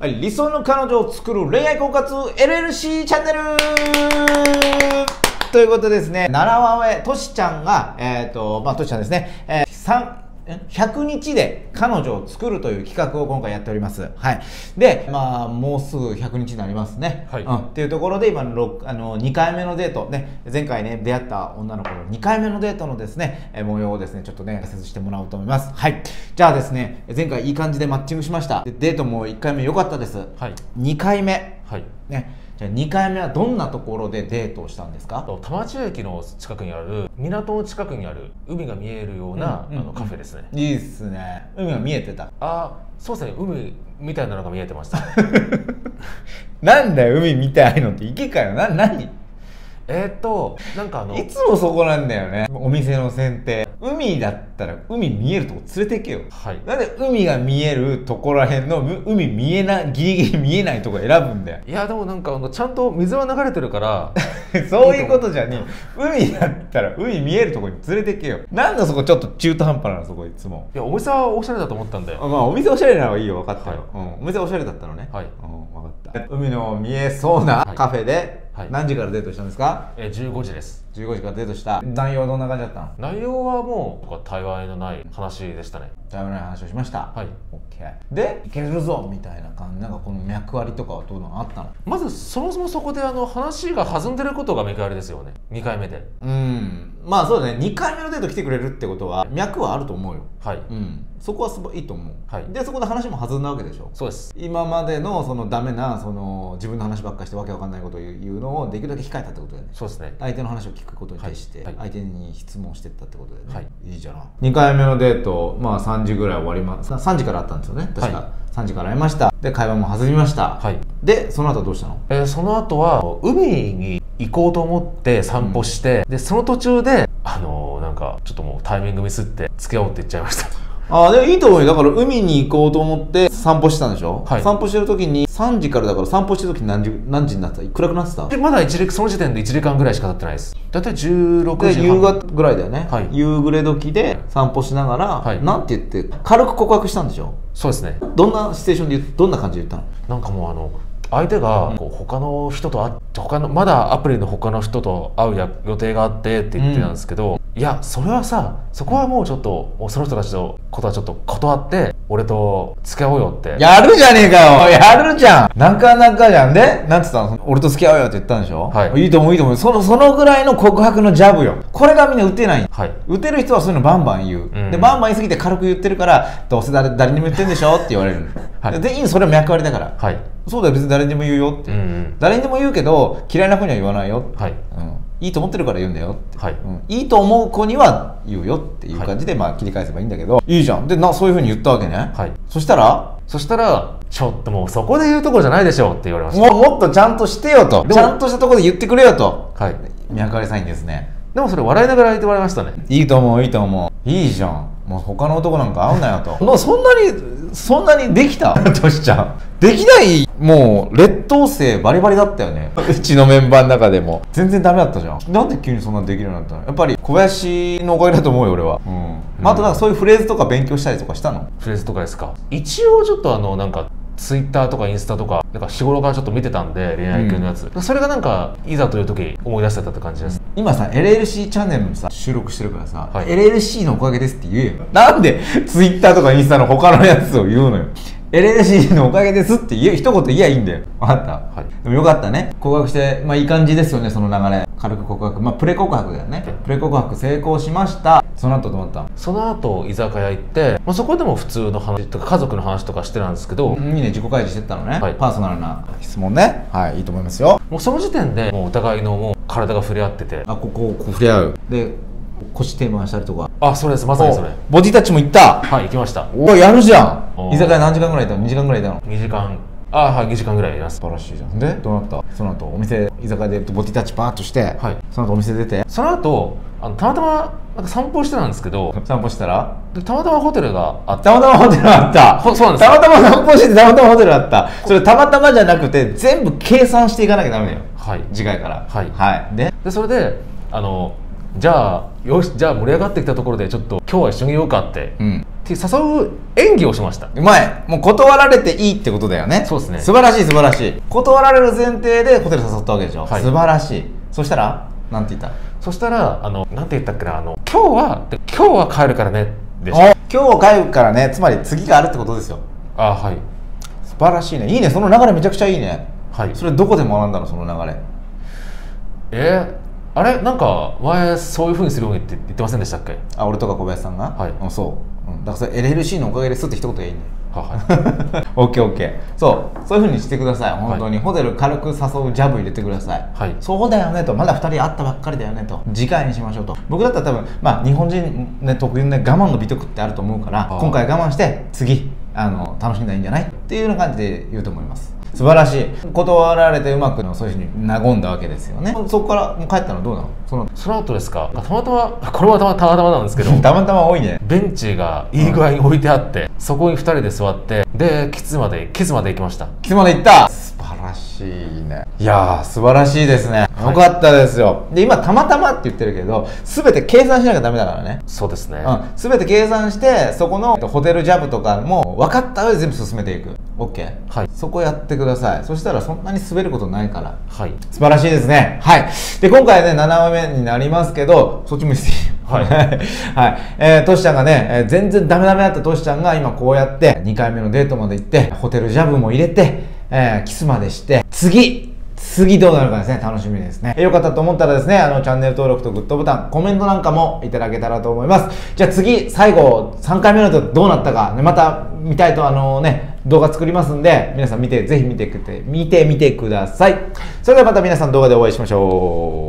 はい、理想の彼女を作る恋愛婚活 LLC チャンネル。ということですね、奈良和えとしちゃんが、えっ、と、まあ、としちゃんですね、えー、3、100日で彼女を作るという企画を今回やっております。はい。で、まあ、もうすぐ100日になりますね。はい。うん、っていうところで、今のあの2回目のデート、ね、前回ね、出会った女の子の2回目のデートのですね、え模様をですね、ちょっとね、解説してもらおうと思います。はい。じゃあですね、前回いい感じでマッチングしました。デートも1回目良かったです。はい。2回目。はい。ね。じゃあ2回目はどんなところでデートをしたんですか？田町駅の近くにある港の近くにある海が見えるような、うんうん、あのカフェですね。いいっすね。海が見えてた。あそうですね海みたいなのが見えてました なんだよ海みたいのって。池かよ。な何？えー、っとなんかあのいつもそこなんだよね。お店の選定。海だったら海見えるとこ連れてけよ、はい、なんで海が見えるところらへんの海見えなギリギリ見えないとこ選ぶんだよ。いやでもなんかあのちゃんと水は流れてるから そういうことじゃねえ。海だったら海見えるとこに連れてけよ。なんだそこちょっと中途半端なのそこいつも。いやお店はおしゃれだと思ったんだよ。まあお店おしゃれなのはいいよ。分かったよ、はい、うん、お店おしゃれだったのね。はい、うん、分かった。海の見えそうなカフェで、はい、何時からデートしたんですか？えー、15時です15時からデートした。内容どんな感じだったの？内容はもう対話のない話でしたね。対話のない話をしました。はい。OK でいけるぞみたいな感じなんかこの脈割りとかはどうなのあったの？まずそもそもそこであの話が弾んでることが脈割りですよね。2回目で。うん。まあそうだね。2回目のデート来てくれるってことは脈はあると思うよ。はい、うん、そこはすごいいいと思う、はい、でそこで話も弾んだわけでしょ？そうです。今までのそのダメなその自分の話ばっかりしてわけわかんないことを言うのをできるだけ控えたってことだよね。そうですね。相手の話を聞くことに対して相手に質問してったってことだよね、はい、いいじゃん。2回目のデートまあ3時ぐらい終わります3時からあったんですよね。確か、はい、3時から会いました。で会話も弾みました、はい、でその後どうしたの、えー、その後は海に行こうと思って散歩して、うん、でその途中であのー、なんかちょっともうタイミングミスって付き合おうって言っちゃいましたああ、でもいいと思うよ。だから海に行こうと思って散歩してたんでしょ？はい。散歩してる時に3時からだから散歩してる時何時何時になってた？暗くなってた？でまだ一時その時点で1時間ぐらいしか経ってないです。だいたい16時夕方ぐらいだよね。はい。夕暮れ時で散歩しながら、はい。なんて言って軽く告白したんでしょ？そうですね。どんなシチュエーションでどんな感じで言ったの？なんかもうあの、相手がこう他の人と会って他のまだアプリの他の人と会うや予定があってって言ってたんですけど、いやそれはさそこはもうちょっともうその人たちのことはちょっと断って俺と付き合おうよって。やるじゃねえかよやるじゃん。なかなかじゃん。でなんつったの？俺と付き合おうよって言ったんでしょ？はい。いいと思ういいと思う。そのそのぐらいの告白のジャブよ。これがみんな打てない、はい、打てる人はそういうのバンバン言う、うん、でバンバン言いすぎて軽く言ってるからどうせ誰誰にも言ってんでしょって言われる、はい、でいいそれは脈割りだから、はい、そうだよ別に誰にも言うよって、うんうん、誰にでも言うけど嫌いな子には言わないよ、はい。うん、いいと思ってるから言うんだよって、はい。うん、いいと思う子には言うよっていう感じで、まあ切り返せばいいんだけど。いいじゃん。でなそういうふうに言ったわけね、はい、そしたら？そしたらちょっともうそこで言うとこじゃないでしょうって言われました。ももっとちゃんとしてよと。ちゃんとしたところで言ってくれよと。はい。脈ありサインですね。でもそれ笑いながら言ってもらいましたね。いいと思ういいと思う。いいじゃんもう他の男なんか会うなよと。もうそんなにそんなにできた？としちゃん。できない？もう劣等生バリバリだったよね。うちのメンバーの中でも。全然ダメだったじゃん。なんで急にそんなできるようになったの？やっぱり小林のおかげだと思うよ俺は。うん、あとなんかそういうフレーズとか勉強したりとかしたの？フレーズとかですか？一応ちょっとあのなんかツイッターとかインスタとかなんか日頃からちょっと見てたんで恋愛系のやつ、うん、それがなんかいざという時思い出してたって感じです。今さ LLC チャンネルのさ収録してるからさ、はい、LLC のおかげですって言えよ。なんでツイッターとかインスタの他のやつを言うのよ LLC のおかげですって言え一言言えばいいんだよ。分かった、はい、でもよかったね。告白してまあいい感じですよねその流れ。軽く告白。まあプレ告白だよね。プレ告白成功しました。その後どうなったその後居酒屋行って、まあ、そこでも普通の話とか家族の話とかしてたんですけどいいね。自己開示してったのね、はい、パーソナルな質問ね。はいいいと思いますよ。もうその時点でもうお互いのもう体が触れ合ってて。あこここう触れ合う。で腰手回したりとか。あそれです。まさにそれ。ボディタッチも行った。はい行きました。おやるじゃん居酒屋何時間ぐらいいたの？2時間ぐらいいたの？2時間。あはい2時間ぐらいいます。素晴らしいじゃん。でどうなった？その後お店居酒屋でボディタッチパーッとして、はい、その後お店出て？その後あのたまたまなんか散歩してたんですけど散歩したら？たまたまホテルがあった。たまたまホテルあった。そうなんですたまたま散歩しててたまたまホテルあった。それたまたまじゃなくて全部計算していかなきゃダメだよ。はい。次回から。はい、はい、で？でそれであのじゃあよしじゃあ盛り上がってきたところでちょっと今日は一緒にいようかって、うん、って誘う演技をしました。うまい。もう断られていいってことだよね。そうですね。素晴らしい素晴らしい。断られる前提でホテル誘ったわけでしょ、はい。素晴らしい。そしたらなんて言った？そしたらあのなんて言ったっけなあの今日はで今日は帰るからね。でおした。今日帰るからね。つまり次があるってことですよ。あはい。素晴らしいね。いいね。その流れめちゃくちゃいいね。はい。それどこで学んだの？その流れ。えー、あれ？なんか前そういうふうにするようにって言ってませんでしたっけ？あ俺とか小林さんが？はい。うんそう、からそれ LLC のおかげですって一言がいいねははいオッケーオッケーそう。そういうふうにしてください本当に、ホテル軽く誘うジャブ入れてください、はい。そうだよねと。まだ2人会ったばっかりだよねと。次回にしましょうと。僕だったら多分まあ日本人、ね、特有のね我慢の美徳ってあると思うから今回我慢して次あの楽しんだらいいんじゃない？っていうような感じで言うと思います。素晴らしい。断られてうまくそういうふうに和んだわけですよね。そこから帰ったのどうなの？そのその後ですか。たまたまこれはたまたまたまなんですけど。たまたま多いね。ベンチがいい具合に置いてあって、そこに2人で座ってでキスまでキスまで行きました。キスまで行ったらしいね。いやー素晴らしいですね、はい。よかったですよ。で今たまたまって言ってるけど全て計算しなきゃダメだからね。そうですね、うん、全て計算してそこのホテルジャブとかも分かった上で全部進めていく。OK、はい。そこやってください。そしたらそんなに滑ることないから。はい。素晴らしいですね。はい。で今回ね7話目になりますけどそっちもしていいはい。はい。えー、トシちゃんがね、えー全然ダメダメだったトシちゃんが今こうやって2回目のデートまで行ってホテルジャブも入れて、えーキスまでして次次どうなるかですね楽しみですね。えーよかったと思ったらですねあのチャンネル登録とグッドボタンコメントなんかもいただけたらと思います。じゃあ次最後3回目のとどうなったか、ね、また見たいとあのね動画作りますんで皆さん見てぜひ見てくて見てみてください。それではまた皆さん動画でお会いしましょう。